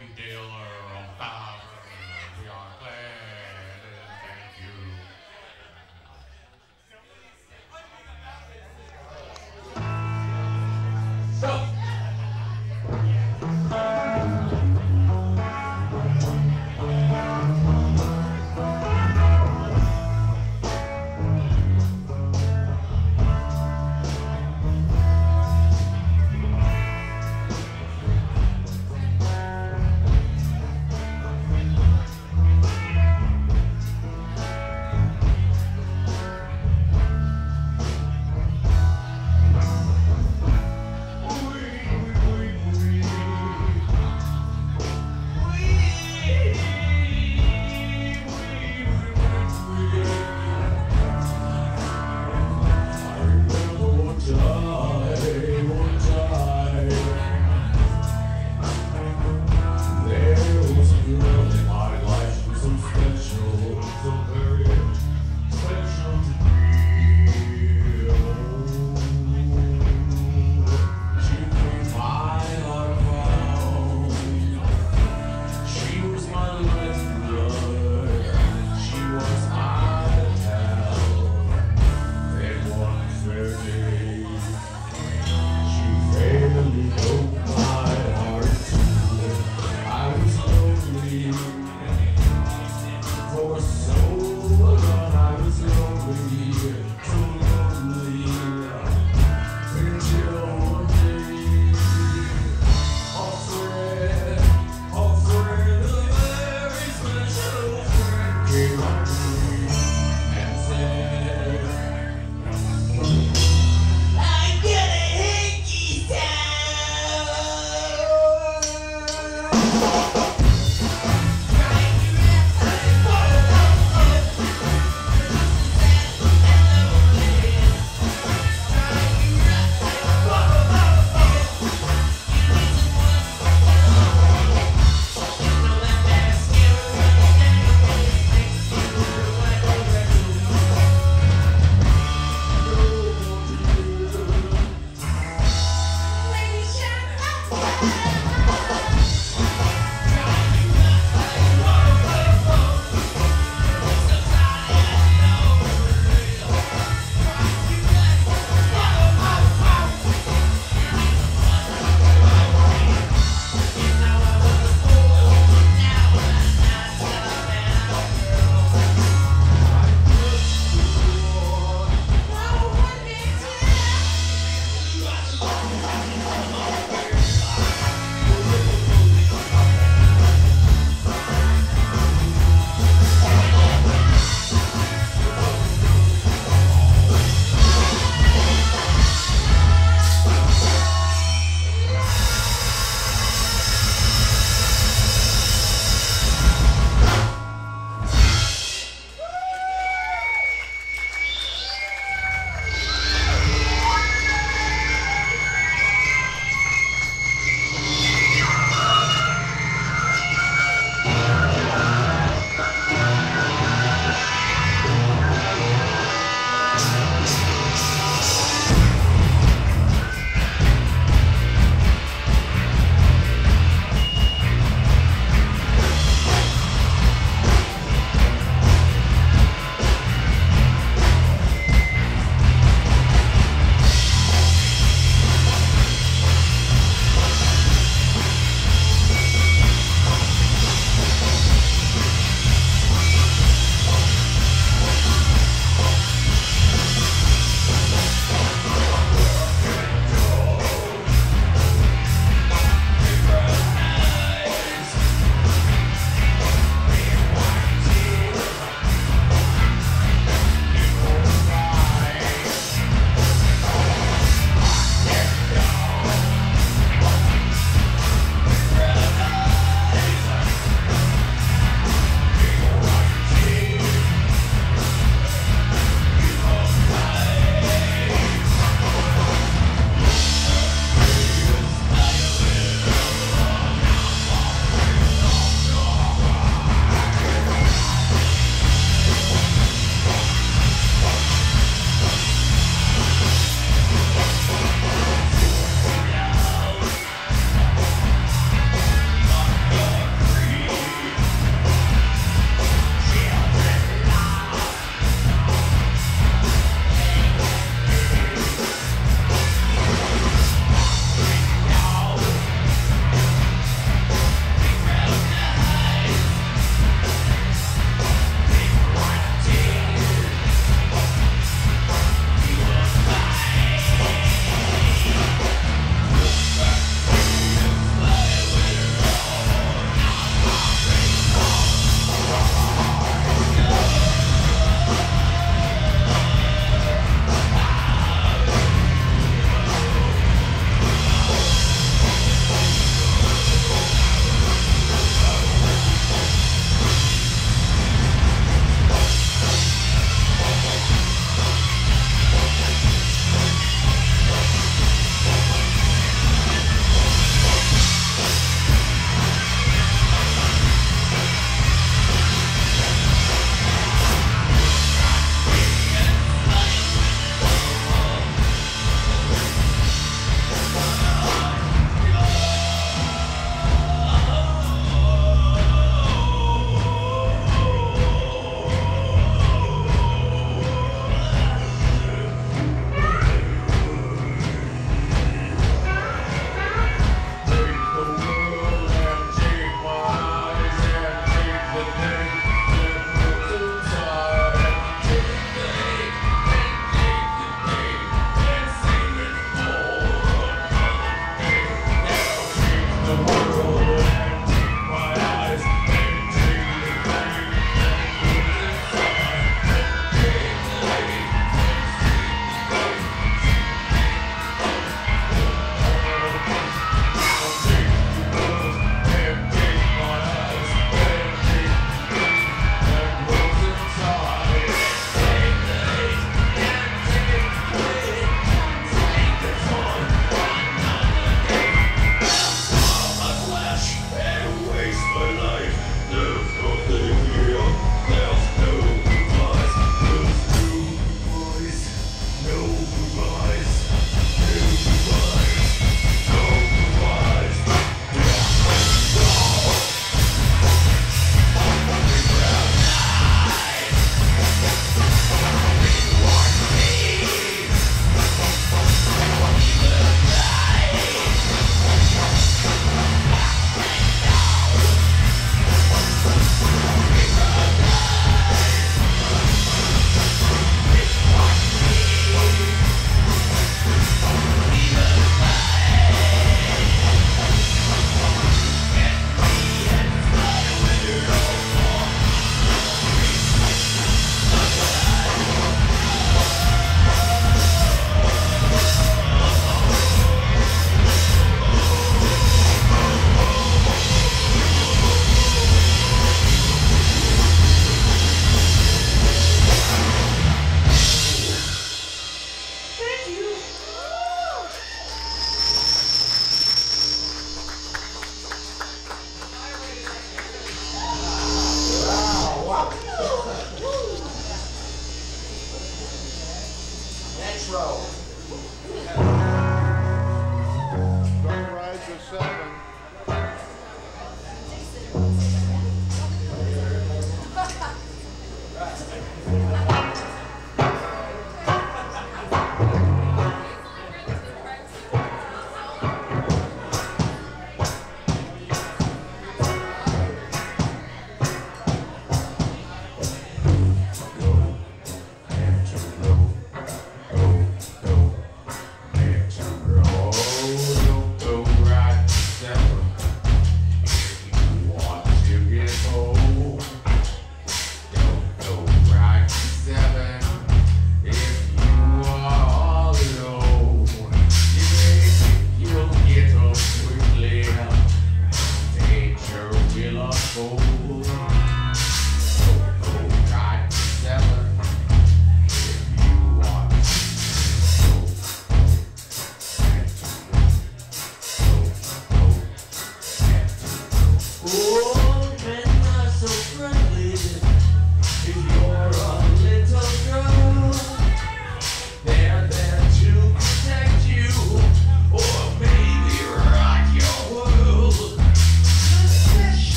Thank you,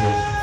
嗯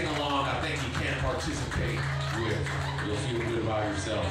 sing along, I think you can participate. Yeah, you'll feel good about yourself.